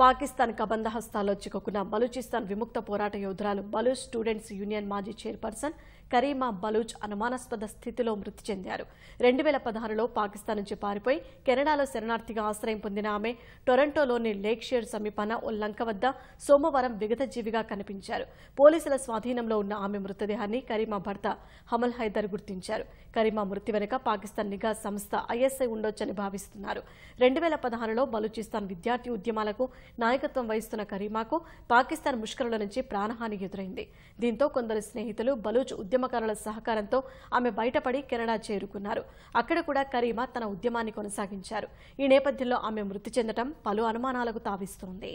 పాకిస్తాన్ కబంధ హస్తాల్లో చిక్కుకున్న బలూచిస్తాన్ విముక్త పోరాట యోధురాలు బలూచ్ స్టూడెంట్స్ యూనియన్ మాజీ చైర్పర్సన్ కరీమా బలూచ్ అనుమానాస్పద స్థితిలో మృతి చెందారు. రెండు వేల పదహారులో పాకిస్తాన్ నుంచి పారిపోయి కెనడాలో శరణార్థిగా ఆశ్రయం పొందిన ఆమె టొరంటోలోని లేక్ షేర్ సమీపాన ఓ లంక వద్ద సోమవారం విగతజీవిగా కనిపించారు. పోలీసుల స్వాధీనంలో ఉన్న ఆమె మృతదేహాన్ని కరీమా భర్త హమల్ హైదర్ గుర్తించారు. కరీమా మృతి వెనుక పాకిస్తాన్ నిఘా సంస్థ ఐఎస్ఐ ఉండొచ్చని భావిస్తున్నారు. రెండు వేల పదహారులో బలూచిస్తాన్ విద్యార్థి ఉద్యమాలకు నాయకత్వం వహిస్తున్న కరీమాకు పాకిస్తాన్ ముష్కరుల నుంచి ప్రాణహాని ఎదురైంది. దీంతో కొందరు స్నేహితులు బలూచ్ ఉద్యమకారుల సహకారంతో ఆమె బయటపడి కెనడా చేరుకున్నారు. అక్కడ కూడా కరీమా తన ఉద్యమాన్ని కొనసాగించారు. ఈ నేపథ్యంలో ఆమె మృతి చెందడం పలు అనుమానాలకు తావిస్తోంది.